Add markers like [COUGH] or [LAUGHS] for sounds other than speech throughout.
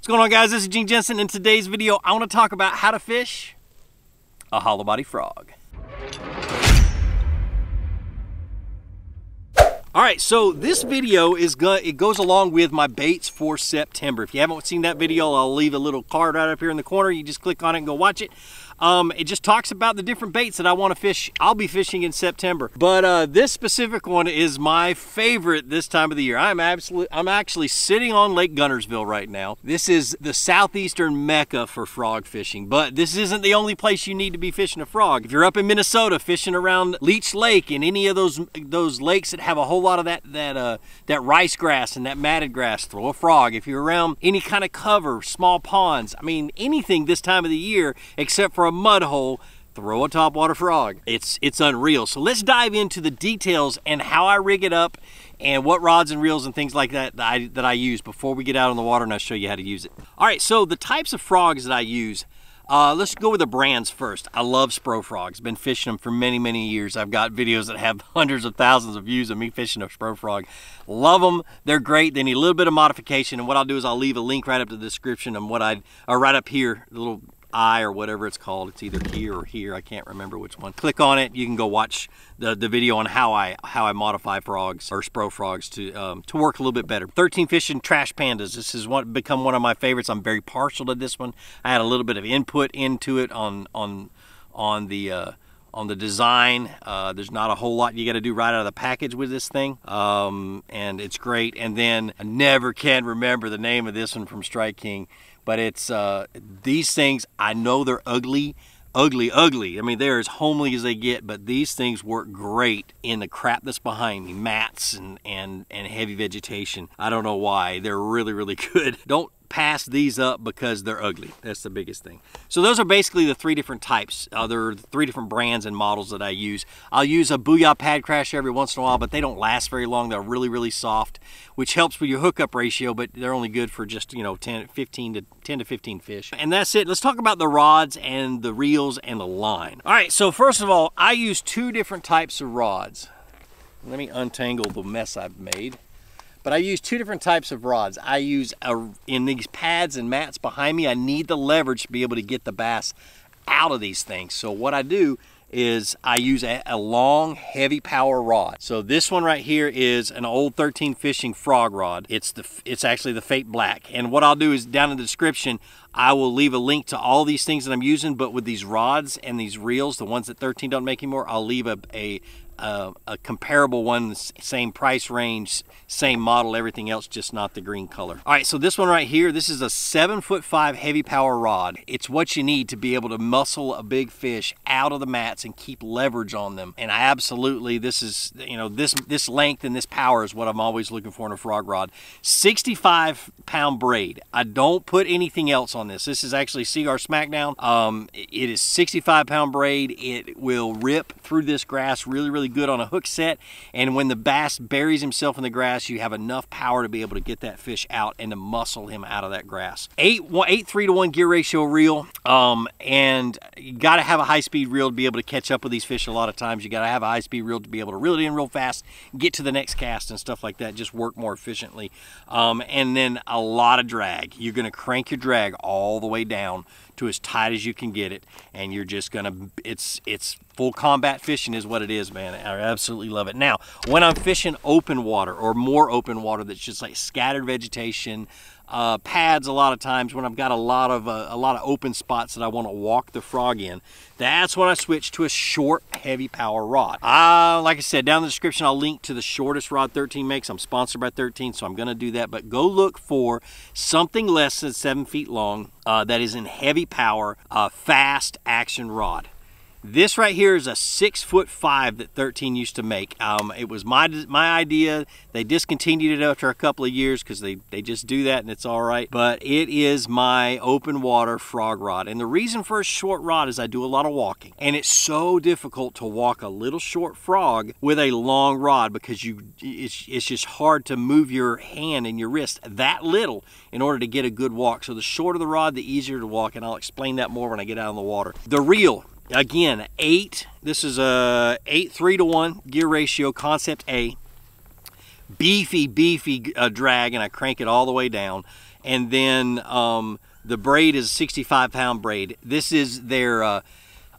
What's going on guys? This is Gene Jensen. In today's video, I want to talk about how to fish a hollow body frog. All right, so this video is going it goes along with my baits for September. If you haven't seen that video, I'll leave a little card right up here in the corner. You just click on it and go watch it. Um, it just talks about the different baits that I want to fish. I'll be fishing in September. But uh, this specific one is my favorite this time of the year. I'm absolutely, I'm actually sitting on Lake Guntersville right now. This is the southeastern mecca for frog fishing, but this isn't the only place you need to be fishing a frog. If you're up in Minnesota fishing around Leech Lake and any of those those lakes that have a whole lot of that that uh, that rice grass and that matted grass, throw a frog. If you're around any kind of cover, small ponds, I mean anything this time of the year except for a mud hole, throw a topwater frog. It's it's unreal. So let's dive into the details and how I rig it up and what rods and reels and things like that that I, that I use before we get out on the water and I'll show you how to use it. All right, so the types of frogs that I use, uh, let's go with the brands first. I love Spro frogs. Been fishing them for many, many years. I've got videos that have [LAUGHS] hundreds of thousands of views of me fishing a Spro frog. Love them. They're great. They need a little bit of modification. And what I'll do is I'll leave a link right up to the description of what I, or right up here, the little eye or whatever it's called. It's either here or here. I can't remember which one. Click on it. You can go watch the, the video on how I how I modify frogs or spro frogs to um, to work a little bit better. 13 fishing trash pandas. This has one, become one of my favorites. I'm very partial to this one. I had a little bit of input into it on on on the uh, on the design. Uh, there's not a whole lot you got to do right out of the package with this thing. Um, and it's great. And then I never can remember the name of this one from Strike King but it's uh, these things I know they're ugly ugly ugly. I mean they're as homely as they get but these things work great in the crap that's behind me mats and and and heavy vegetation. I don't know why. They're really really [LAUGHS] good. Don't pass these up because they're ugly. That's the biggest thing. So those are basically the three different types. Uh, there are three different brands and models that I use. I'll use a Booyah Pad Crash every once in a while, but they don't last very long. They're really, really soft, which helps with your hookup ratio, but they're only good for just, you know, 10, 15 to 10 to 15 fish. And that's it. Let's talk about the rods and the reels and the line. All right, so first of all, I use two different types of rods. Let me untangle the mess I've made. But I use two different types of rods. I use, a, in these pads and mats behind me, I need the leverage to be able to get the bass out of these things. So what I do is I use a, a, long, heavy power rod. So this one right here is an old 13 fishing frog rod. It's the it's actually the Fate Black. And what I'll do is down in the description, I will leave a link to all these things that I'm using, but with these rods and these reels, the ones that 13 don't make anymore, I'll leave a, a, a, a comparable one, same price range, same model, everything else, just not the green color. All right, so this one right here, this is a seven foot five heavy power rod. It's what you need to be able to muscle a big fish out of the mats and keep leverage on them. And I absolutely, this is, you know, this, this length and this power is what I'm always looking for in a frog rod. 65 pound braid. I don't put anything else on this. This is actually Seaguar Smackdown. Um, it is 65 pound braid. It will rip through this grass really, really good on a hook set. And when the bass buries himself in the grass, you have enough power to be able to get that fish out and to muscle him out of that grass. Eight, one, eight three to one gear ratio reel. Um, and you got to have a high speed reel to be able to catch up with these fish a lot of times. You got to have a high speed reel to be able to reel it in real fast, get to the next cast and stuff like that. Just work more efficiently. Um, and then a lot of drag. You're going to crank your drag all the way down to as tight as you can get it and you're just gonna it's it's full combat fishing is what it is man. I absolutely love it. Now when I'm fishing open water or more open water that's just like scattered vegetation uh, pads a lot of times when I've got a lot of uh, a lot of open spots that I want to walk the frog in. That's when I switch to a short, heavy power rod. Uh, like I said, down in the description, I'll link to the shortest rod 13 makes. I'm sponsored by 13, so I'm going to do that. But go look for something less than seven feet long uh, that is in heavy power, uh, fast action rod. This right here is a six foot five that 13 used to make. Um, it was my my idea. They discontinued it after a couple of years because they, they just do that and it's all right. But it is my open water frog rod. And the reason for a short rod is I do a lot of walking. And it's so difficult to walk a little short frog with a long rod because you it's, it's just hard to move your hand and your wrist that little in order to get a good walk. So the shorter the rod, the easier to walk. And I'll explain that more when I get out on the water. The reel Again, eight. This is a eight three to one gear ratio, concept A. Beefy, beefy uh, drag, and I crank it all the way down. And then um, the braid is a 65 pound braid. This is their, uh,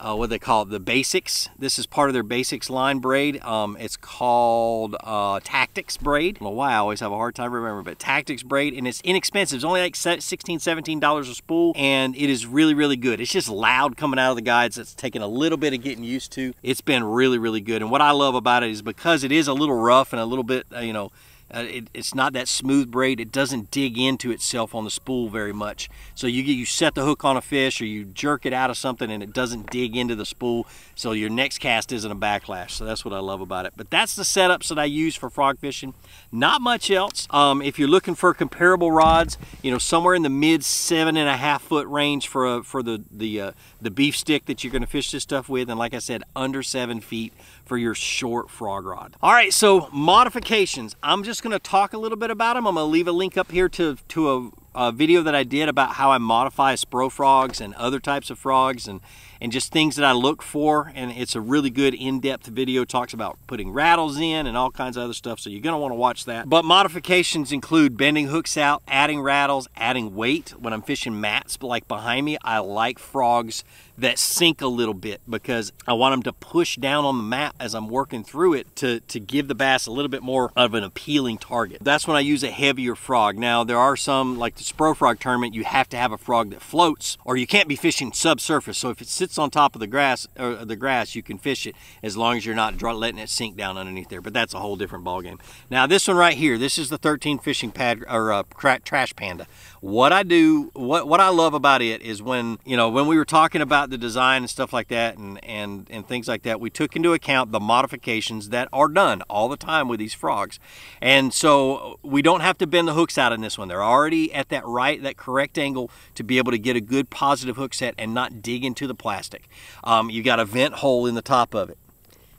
uh, what they call it, the basics. This is part of their basics line braid. Um, it's called uh, TactX braid. I why I always have a hard time remembering, but TactX braid, and it's inexpensive. It's only like 16 $17 a spool, and it is really, really good. It's just loud coming out of the guides. It's taking a little bit of getting used to. It's been really, really good. And what I love about it is because it is a little rough and a little bit, uh, you know, uh, it, it's not that smooth braid. It doesn't dig into itself on the spool very much. So you you set the hook on a fish or you jerk it out of something and it doesn't dig into the spool. So your next cast isn't a backlash. So that's what I love about it. But that's the setups that I use for frog fishing. Not much else. Um, if you're looking for comparable rods, you know, somewhere in the mid seven and a half foot range for a, for the the uh, the beef stick that you're going to fish this stuff with, and like I said, under seven feet for your short frog rod. All right, so modifications. I'm just gonna talk a little bit about them. I'm gonna leave a link up here to, to a, a video that I did about how I modify Spro frogs and other types of frogs and and just things that I look for. And it's a really good in-depth video. Talks about putting rattles in and all kinds of other stuff. So you're gonna wanna watch that. But modifications include bending hooks out, adding rattles, adding weight. When I'm fishing mats but like behind me, I like frogs that sink a little bit because I want them to push down on the mat as I'm working through it to, to give the bass a little bit more of an appealing target. That's when I use a heavier frog. Now there are some, like the Spro Frog tournament, you have to have a frog that floats or you can't be fishing subsurface. So if it sits on top of the grass, or the grass, you can fish it as long as you're not letting it sink down underneath there. But that's a whole different ballgame. Now this one right here, this is the 13 fishing pad or uh, trash panda. What I do, what, what I love about it is when, you know, when we were talking about the design and stuff like that and, and, and things like that, we took into account the modifications that are done all the time with these frogs. And so we don't have to bend the hooks out in this one. They're already at that right, that correct angle to be able to get a good positive hook set and not dig into the plastic. Um, you got a vent hole in the top of it.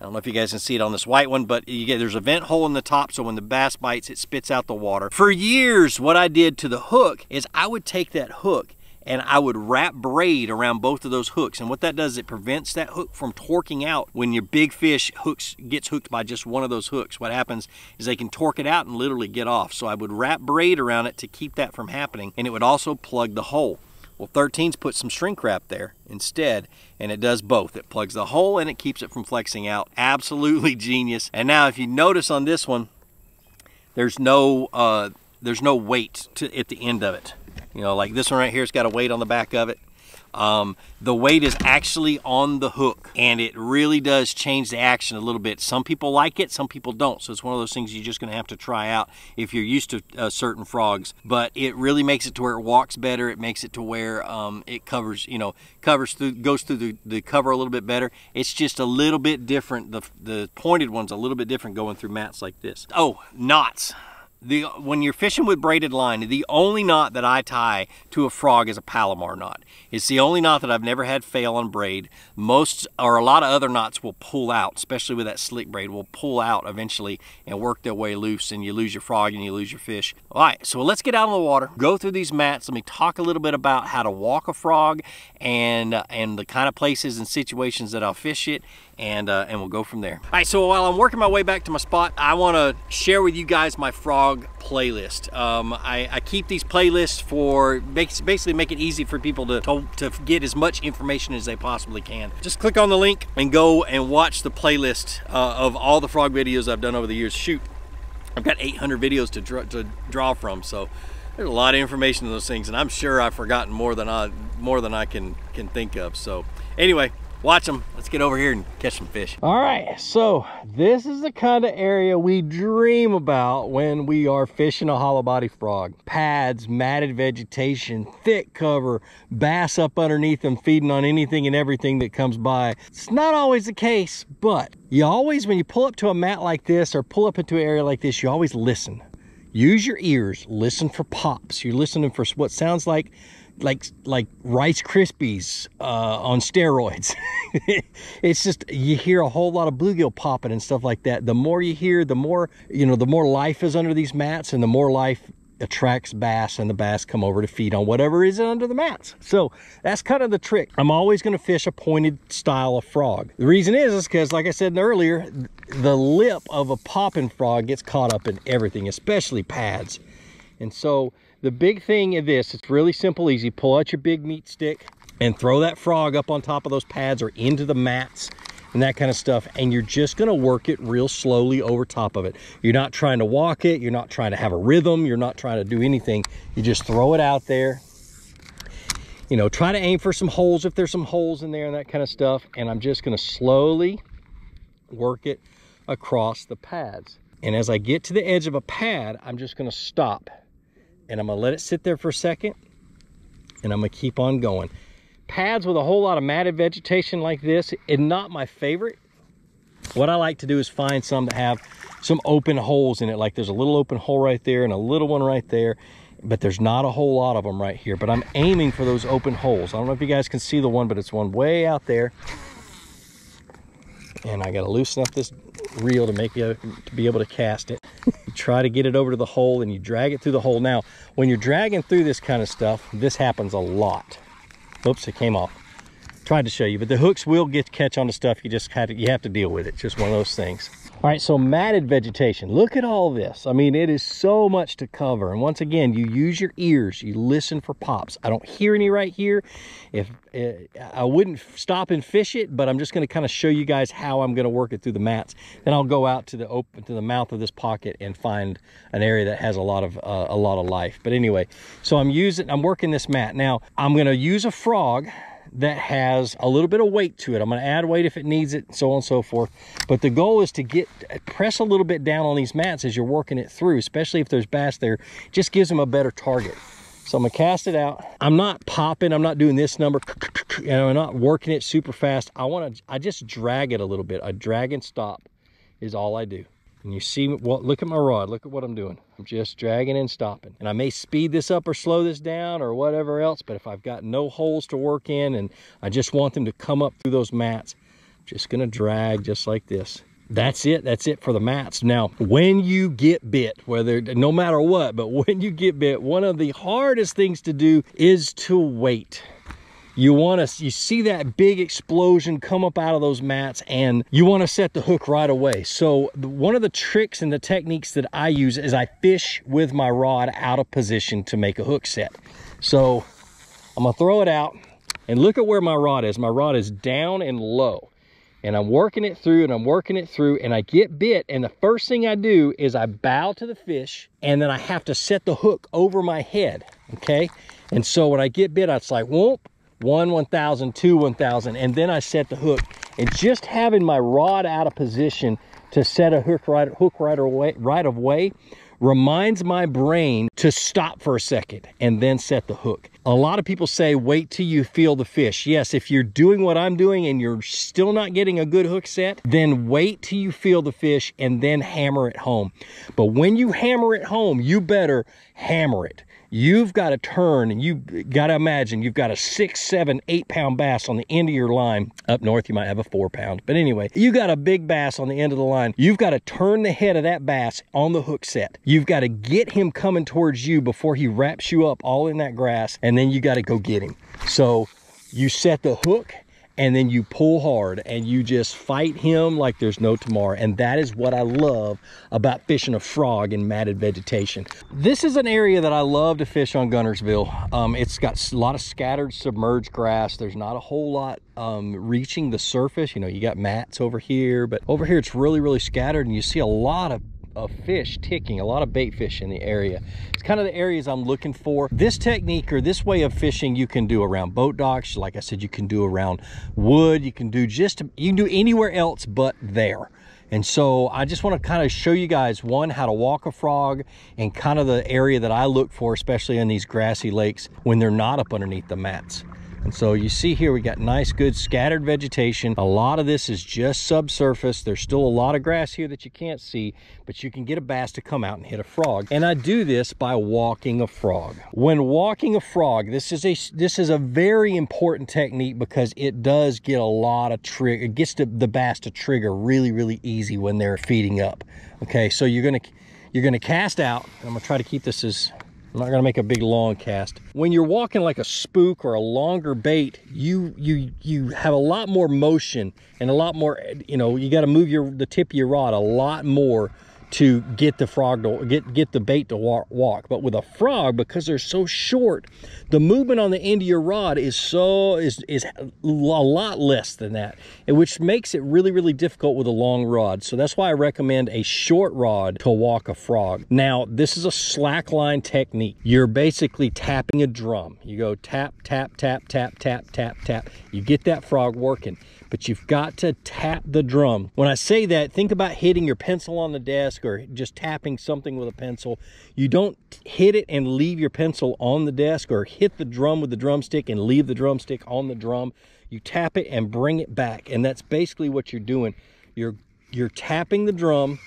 I don't know if you guys can see it on this white one, but you get, there's a vent hole in the top, so when the bass bites, it spits out the water. For years, what I did to the hook is I would take that hook and I would wrap braid around both of those hooks. And what that does, it prevents that hook from torquing out when your big fish hooks gets hooked by just one of those hooks. What happens is they can torque it out and literally get off. So I would wrap braid around it to keep that from happening. And it would also plug the hole. Well, 13's put some shrink wrap there instead, and it does both. It plugs the hole and it keeps it from flexing out. Absolutely [LAUGHS] genius. And now if you notice on this one, there's no uh, there's no weight to, at the end of it. You know, like this one right here, it's got a weight on the back of it. Um, the weight is actually on the hook and it really does change the action a little bit. Some people like it, some people don't. So it's one of those things you're just gonna have to try out if you're used to uh, certain frogs. But it really makes it to where it walks better. It makes it to where um, it covers, you know, covers through, goes through the, the cover a little bit better. It's just a little bit different. The, the pointed one's a little bit different going through mats like this. Oh, knots the when you're fishing with braided line, the only knot that I tie to a frog is a Palomar knot. It's the only knot that I've never had fail on braid. Most or a lot of other knots will pull out, especially with that slick braid, will pull out eventually and work their way loose and you lose your frog and you lose your fish. All right, so let's get out on the water, go through these mats. Let me talk a little bit about how to walk a frog and, uh, and the kind of places and situations that I'll fish it and uh, and we'll go from there. All right, so while I'm working my way back to my spot, I want to share with you guys my frog playlist. Um, I, I, keep these playlists for basically make it easy for people to, to, to get as much information as they possibly can. Just click on the link and go and watch the playlist uh, of all the frog videos I've done over the years. Shoot, I've got 800 videos to draw, to draw from, so there's a lot of information in those things, and I'm sure I've forgotten more than I more than I can can think of. So anyway, watch them. Let's get over here and catch some fish. All right, so this is the kind of area we dream about when we are fishing a hollow body frog. Pads, matted vegetation, thick cover, bass up underneath them feeding on anything and everything that comes by. It's not always the case, but you always, when you pull up to a mat like this or pull up into an area like this, you always listen. Use your ears, listen for pops. You're listening for what sounds like like like Rice Krispies uh, on steroids. [LAUGHS] it's just you hear a whole lot of bluegill popping and stuff like that. The more you hear, the more you know, the more life is under these mats, and the more life attracts bass and the bass come over to feed on whatever is under the mats. So that's kind of the trick. I'm always going to fish a pointed style of frog. The reason is, is because like I said earlier, the lip of a popping frog gets caught up in everything, especially pads. And so the big thing of this, it's really simple, easy. Pull out your big meat stick and throw that frog up on top of those pads or into the mats and that kind of stuff. And you're just gonna work it real slowly over top of it. You're not trying to walk it. You're not trying to have a rhythm. You're not trying to do anything. You just throw it out there. You know, try to aim for some holes if there's some holes in there and that kind of stuff. And I'm just gonna slowly work it across the pads. And as I get to the edge of a pad, I'm just gonna stop and I'm gonna let it sit there for a second and I'm gonna keep on going. Pads with a whole lot of matted vegetation like this is not my favorite. What I like to do is find some that have some open holes in it. Like there's a little open hole right there and a little one right there, but there's not a whole lot of them right here. But I'm aiming for those open holes. I don't know if you guys can see the one, but it's one way out there. And I gotta loosen up this reel to make you to be able to cast it. you try to get it over to the hole and you drag it through the hole. Now, when you're dragging through this kind of stuff, this happens a lot. Oops, it came off. Tried to show you, but the hooks will get catch on the stuff. You just have to, you have to deal with it. Just one of those things. All right, so matted vegetation. Look at all this. I mean, it is so much to cover. And once again, you use your ears. You listen for pops. I don't hear any right here. If uh, I wouldn't stop and fish it, but I'm just going to kind of show you guys how I'm going to work it through the mats. Then I'll go out to the open to the mouth of this pocket and find an area that has a lot of uh, a lot of life. But anyway, so I'm using I'm working this mat. Now, I'm going to use a frog that has a little bit of weight to it. I'm going to add weight if it needs it, so on and so forth. But the goal is to get press a little bit down on these mats as you're working it through, especially if there's bass there. Just gives them a better target. So I'm gonna cast it out. I'm not popping, I'm not doing this number, know, I'm not working it super fast. I wanna, I just drag it a little bit. A drag and stop is all I do. And you see, what? look at my rod, look at what I'm doing. I'm just dragging and stopping. And I may speed this up or slow this down or whatever else, but if I've got no holes to work in and I just want them to come up through those mats, I'm just gonna drag just like this. That's it, that's it for the mats. Now, when you get bit, whether, no matter what, but [LAUGHS] when you get bit, one of the hardest things to do is to wait you want to you see that big explosion come up out of those mats and you want to set the hook right away. So one of the tricks and the techniques that i use is i fish with my rod out of position to make a hook set. So i'm gonna throw it out and look at where my rod is. My rod is down and low and i'm working it through and i'm working it through and i get bit and the first thing i do is i bow to the fish and then i have to set the hook over my head okay? And so when i get bit it's like whoop one 1000 two 1000 and then i set the hook. And just having my rod out of position to set a hook right hook right away right of way reminds my brain to stop for a second and then set the hook a lot of people say wait till you feel the fish yes if you're doing what i'm doing and you're still not getting a good hook set then wait till you feel the fish and then hammer it home but when you hammer it home you better hammer it you've got to turn and you've got to imagine you've got a six, seven, eight pound bass on the end of your line. Up north, you might have a four pound. But anyway, you got a big bass on the end of the line. You've got to turn the head of that bass on the hook set. You've got to get him coming towards you before he wraps you up all in that grass. And then you got to go get him. So you set the hook and then you pull hard and you just fight him like there's no tomorrow. And that is what I love about fishing a frog in matted vegetation. This is an area that I love to fish on Guntersville. Um, it's got a lot of scattered submerged grass. There's not a whole lot um, reaching the surface. You know, you got mats over here, but over here it's really, really scattered and you see a lot of of fish ticking, a lot of bait fish in the area. It's kind of the areas I'm looking for. This technique or this way of fishing you can do around boat docks. Like I said, you can do around wood. You can do just, you can do anywhere else but there. And so I just want to kind of show you guys, one, how to walk a frog and kind of the area that I look for, especially in these grassy lakes when they're not up underneath the mats. And so you see here, we got nice, good scattered vegetation. A lot of this is just subsurface. There's still a lot of grass here that you can't see, but you can get a bass to come out and hit a frog. And I do this by walking a frog. When walking a frog, this is a this is a very important technique because it does get a lot of trigger. It gets the, the bass to trigger really, really easy when they're feeding up. Okay, so you're gonna you're gonna cast out. I'm gonna try to keep this as I'm not gonna make a big long cast. When you're walking like a spook or a longer bait, you you you have a lot more motion and a lot more, you know, you gotta move your the tip of your rod a lot more to get the frog to get get the bait to walk. But with a frog, because they're so short, the movement on the end of your rod is so is is a lot less than that, which makes it really really difficult with a long rod. So that's why I recommend a short rod to walk a frog. Now this is a slack line technique. You're basically tapping a drum. You go tap tap tap tap tap tap tap. You get that frog working but you've got to tap the drum. When I say that, think about hitting your pencil on the desk or just tapping something with a pencil. You don't hit it and leave your pencil on the desk or hit the drum with the drumstick and leave the drumstick on the drum. You tap it and bring it back. And that's basically what you're doing. You're, you're tapping the drum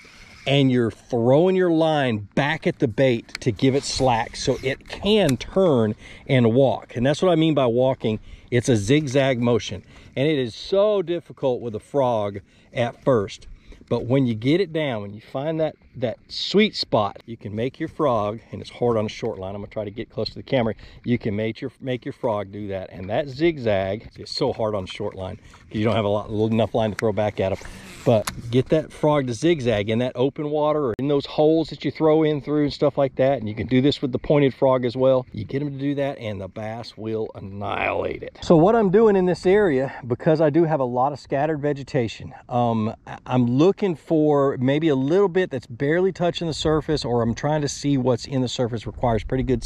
and you're throwing your line back at the bait to give it slack so it can turn and walk. And that's what I mean by walking. It's a zigzag motion. And it is so difficult with a frog at first. But when you get it down, when you find that, that sweet spot, you can make your frog, and it's hard on a short line. I'm gonna try to get close to the camera. You can make your, make your frog do that. And that zigzag is so hard on short line because you don't have a lot, enough line to throw back at them. But get that frog to zigzag in that open water or in those holes that you throw in through and stuff like that. And you can do this with the pointed frog as well. You get them to do that and the bass will annihilate it. So what I'm doing in this area, because I do have a lot of scattered vegetation, um, I'm looking for maybe a little bit that's barely touching the surface or I'm trying to see what's in the surface requires pretty good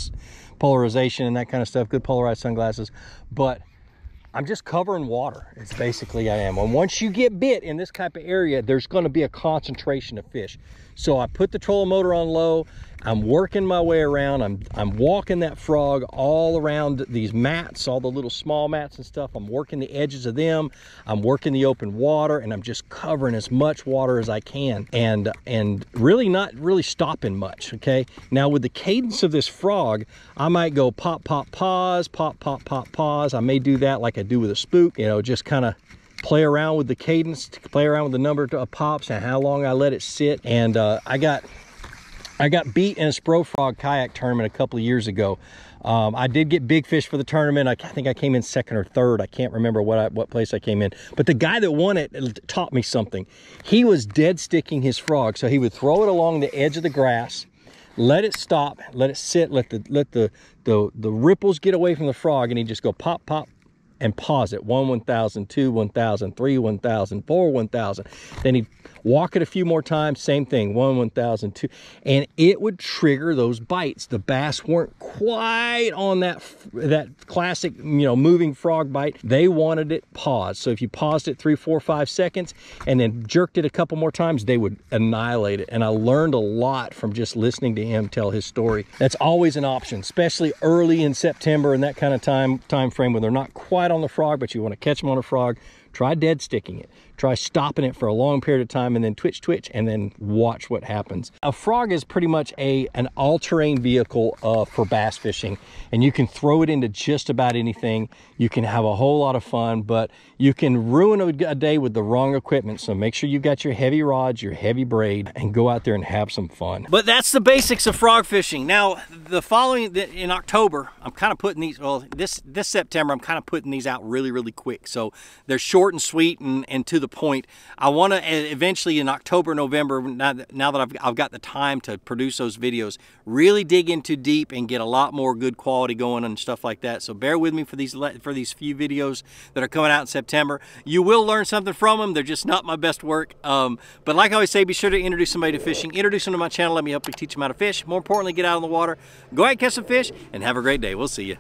polarization and that kind of stuff, good polarized sunglasses. But I'm just covering water. It's basically I am. And once you get bit in this type of area, there's going to be a concentration of fish. So I put the trolling motor on low. I'm working my way around. I'm, I'm walking that frog all around these mats, all the little small mats and stuff. I'm working the edges of them. I'm working the open water and I'm just covering as much water as I can and, and really not really stopping much, okay? Now with the cadence of this frog, I might go pop, pop, pause, pop, pop, pop, pause. I may do that like I do with a spook, you know, just kind of play around with the cadence, play around with the number of pops and how long I let it sit. And uh, I got I got beat in a Spro Frog kayak tournament a couple of years ago. Um, I did get big fish for the tournament. I, think I came in second or third. I can't remember what I, what place I came in. But the guy that won it taught me something. He was dead sticking his frog. So he would throw it along the edge of the grass, let it stop, let it sit, let the let the the, the ripples get away from the frog, and he'd just go pop, pop, and pause it. One, 1,000, two, 1,000, three, 1,000, four, 1,000. Then he'd walk it a few more times, same thing, one, 1,000, two. And it would trigger those bites. The bass weren't quite on that, that classic, you know, moving frog bite. They wanted it paused. So if you paused it three, four, five seconds and then jerked it a couple more times, they would annihilate it. And I learned a lot from just listening to him tell his story. That's always an option, especially early in September and that kind of time, time frame when they're not quite on the frog, but you want to catch them on a frog, try dead sticking it. Try stopping it for a long period of time and then twitch, twitch, and then watch what happens. A frog is pretty much a an all-terrain vehicle uh, for bass fishing, and you can throw it into just about anything. You can have a whole lot of fun, but you can ruin a, a day with the wrong equipment. So make sure you've got your heavy rods, your heavy braid, and go out there and have some fun. But that's the basics of frog fishing. Now, the following in October, I'm kind of putting these. Well, this this September, I'm kind of putting these out really, really quick. So they're short and sweet and and to the point. I want to eventually in October, November, now that, now that I've, I've got the time to produce those videos, really dig into deep and get a lot more good quality going and stuff like that. So bear with me for these for these few videos that are coming out in September. You will learn something from them. They're just not my best work. Um, but like I always say, be sure to introduce somebody to fishing. Introduce them to my channel. Let me help you teach them how to fish. More importantly, get out on the water. Go out and catch some fish and have a great day. We'll see you.